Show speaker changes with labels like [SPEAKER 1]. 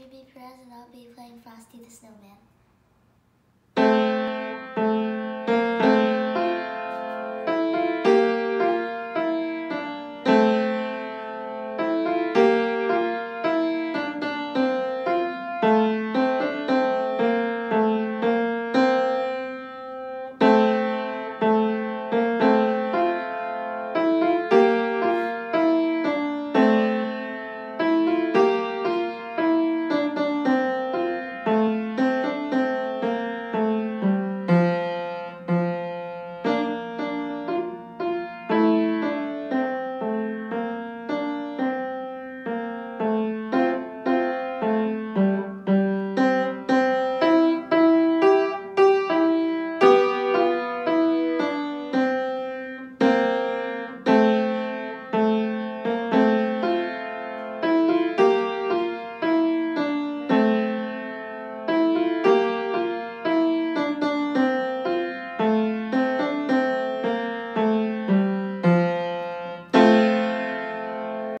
[SPEAKER 1] JB Perez and I'll be playing Frosty the Snowman.